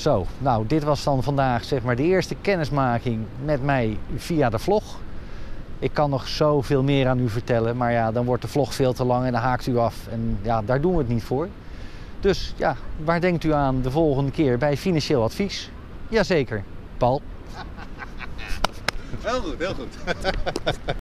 Zo, nou, dit was dan vandaag zeg maar de eerste kennismaking met mij via de vlog. Ik kan nog zoveel meer aan u vertellen, maar ja, dan wordt de vlog veel te lang en dan haakt u af. En ja, daar doen we het niet voor. Dus ja, waar denkt u aan de volgende keer bij Financieel Advies? Jazeker, Paul. Heel goed, heel goed.